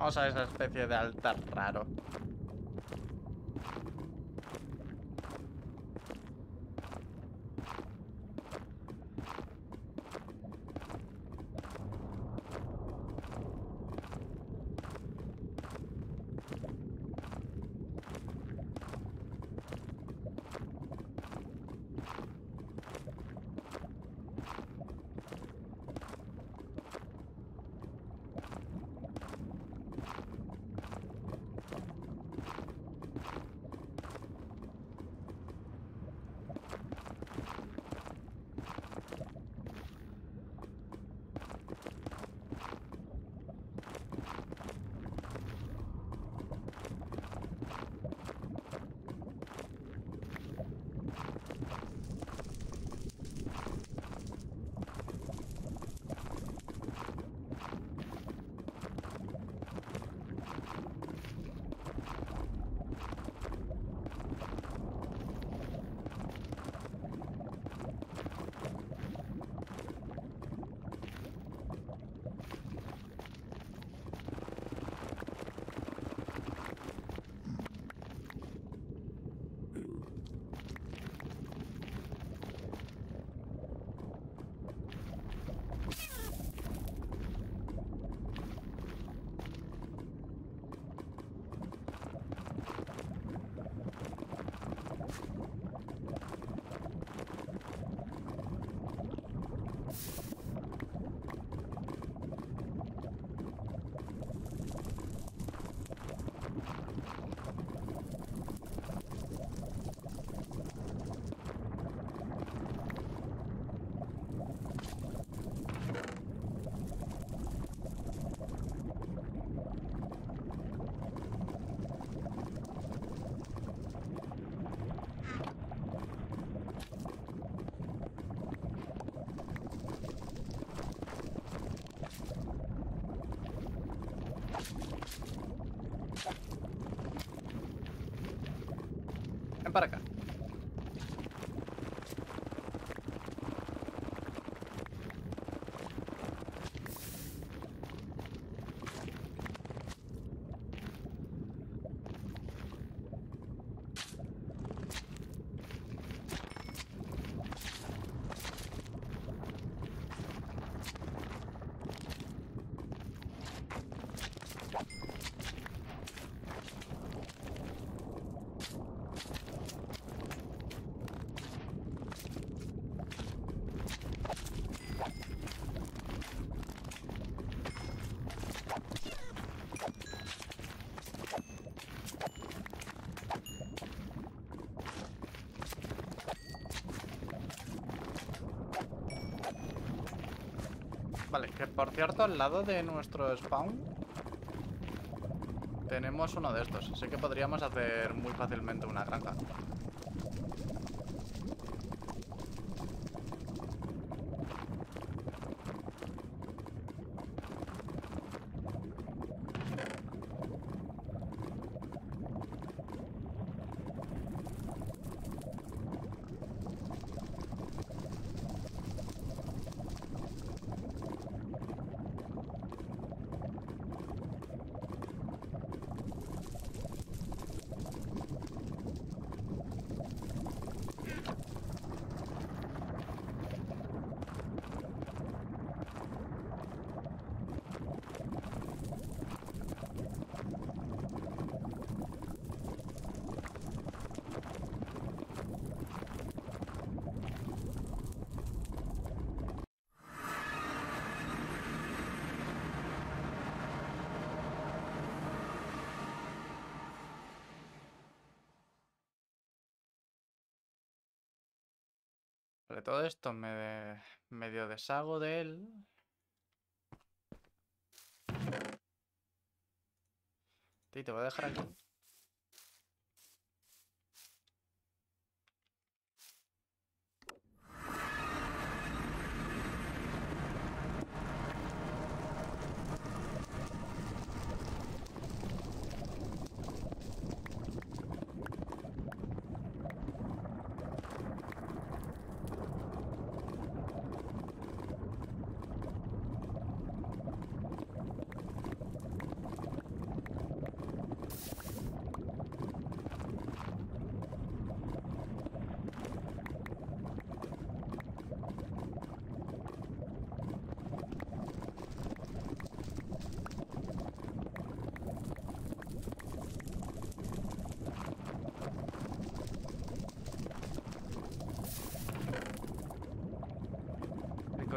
Vamos a esa especie de altar raro. Para acá. Vale, que por cierto, al lado de nuestro spawn tenemos uno de estos. Así que podríamos hacer muy fácilmente una granja. Vale, todo esto me medio deshago de él. Sí, te voy a dejar aquí.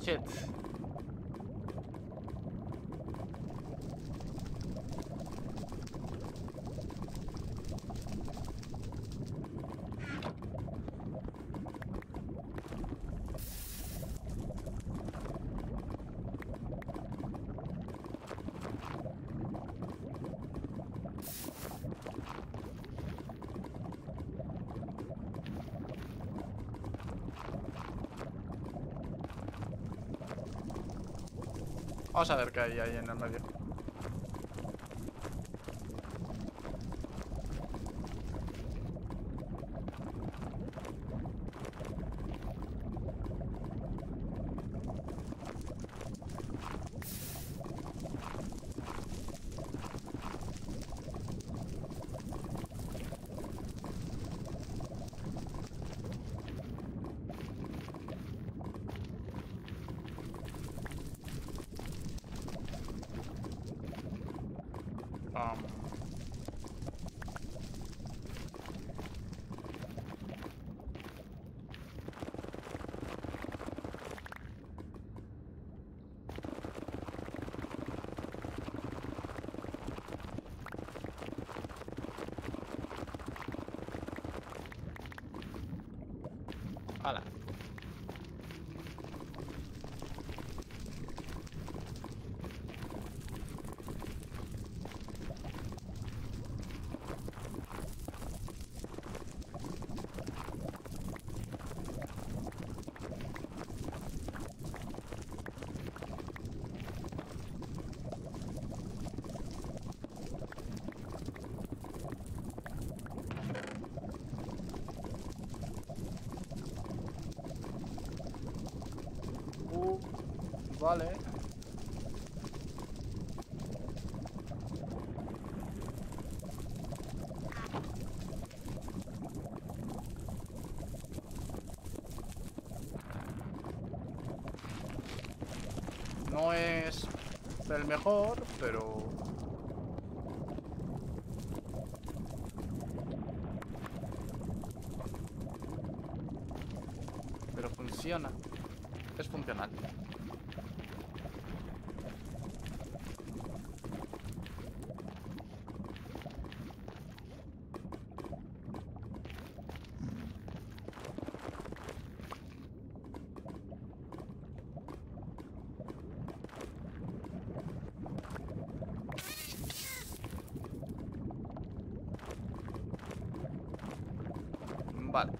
chat. Vamos a ver qué hay ahí en el medio. Hala. Vale. No es el mejor, pero... Pero funciona. Es funcional. Vale.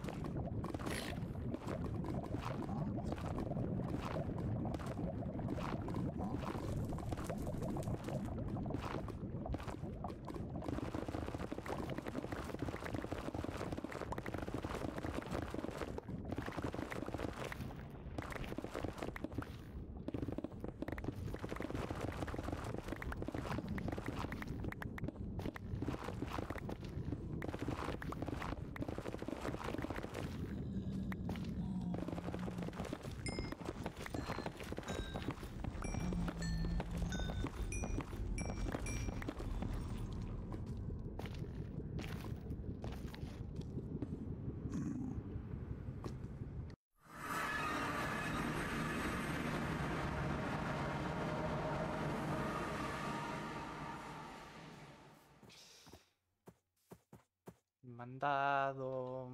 Mandado.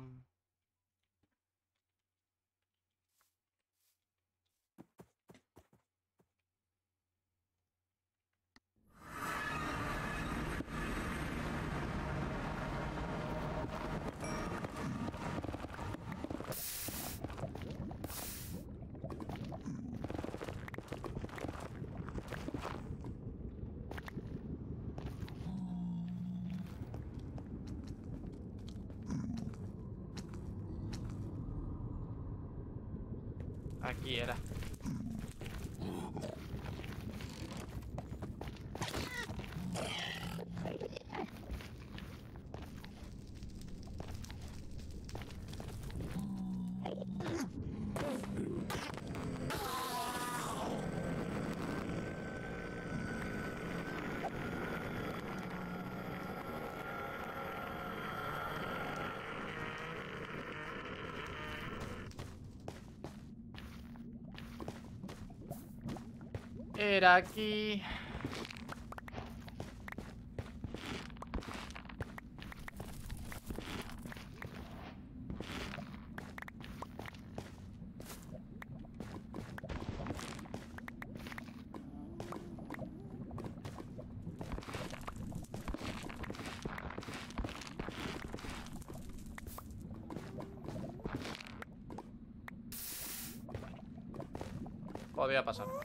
Aquí era. Aquí. Podría pasar.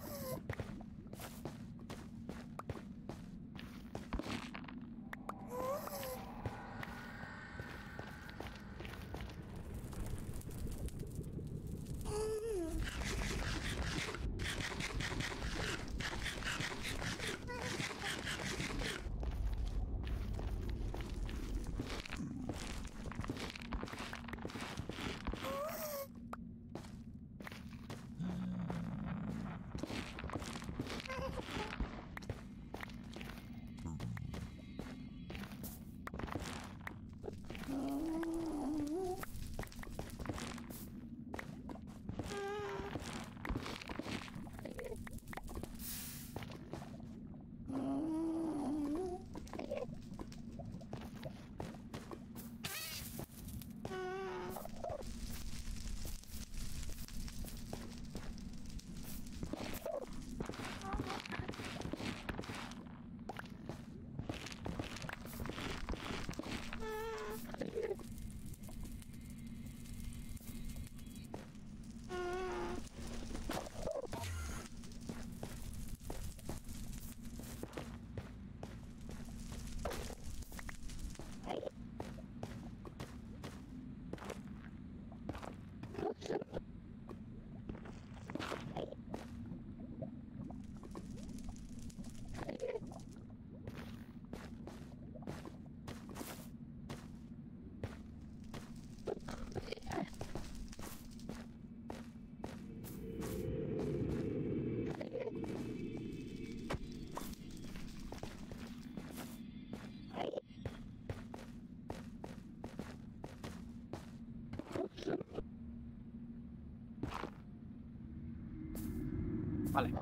Vale.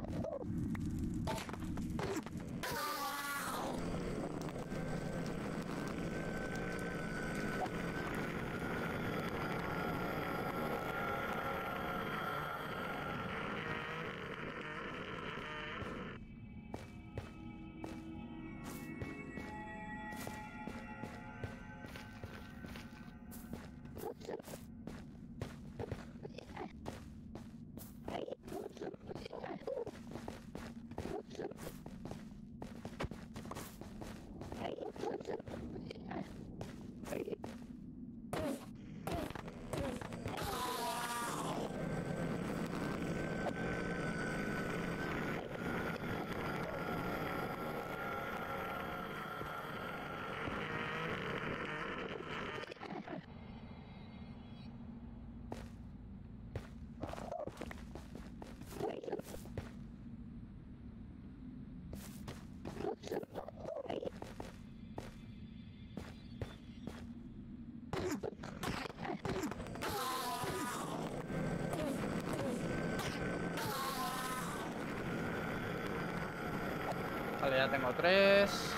Vale, ya tengo tres.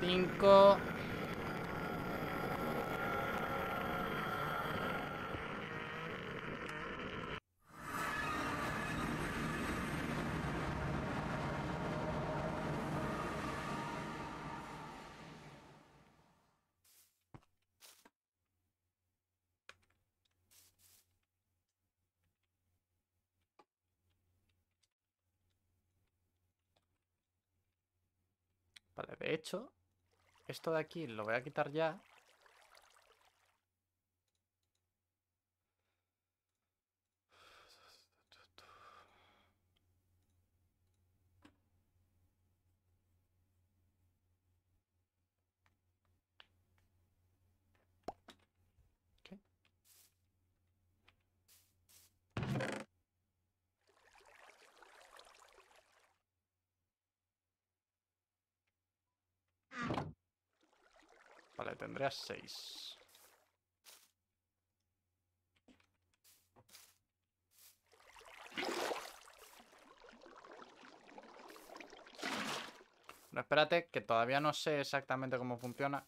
Cinco. Vale, de hecho, esto de aquí lo voy a quitar ya. Vale, tendría seis. No, espérate, que todavía no sé exactamente cómo funciona.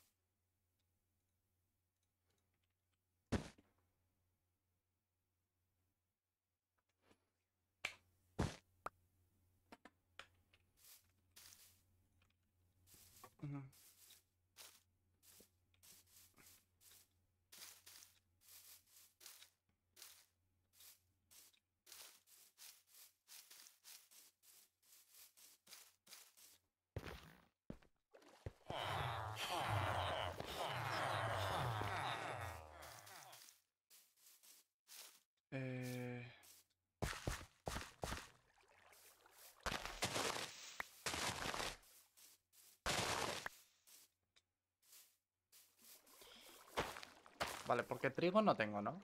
Vale, porque trigo no tengo, ¿no?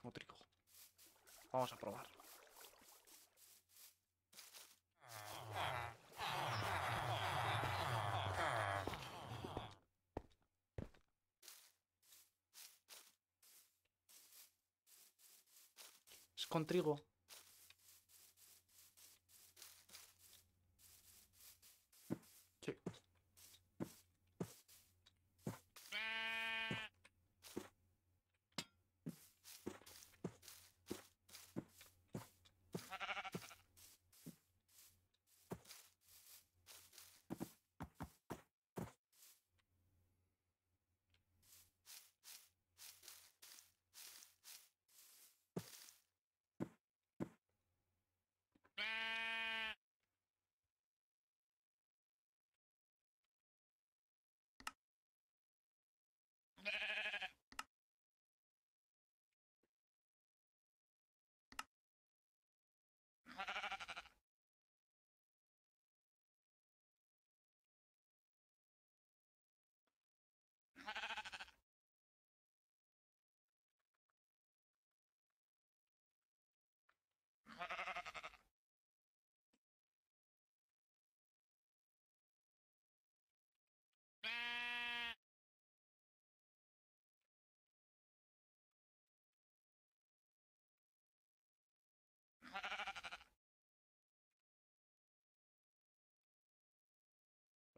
Tengo trigo. Vamos a probar. Es con trigo.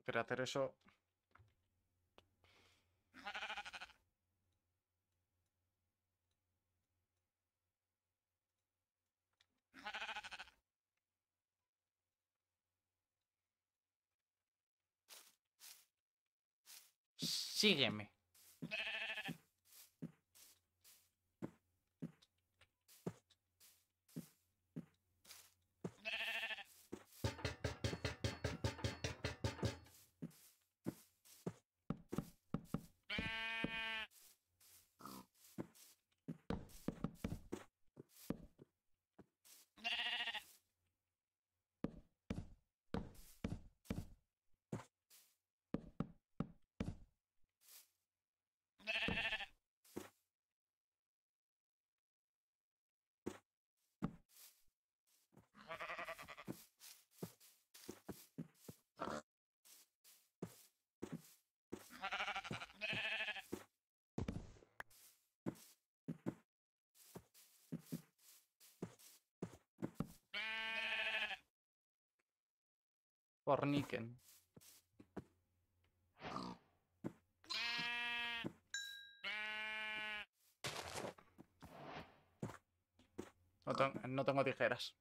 Quería hacer eso. Sígueme. Forniquen. No, no tengo tijeras.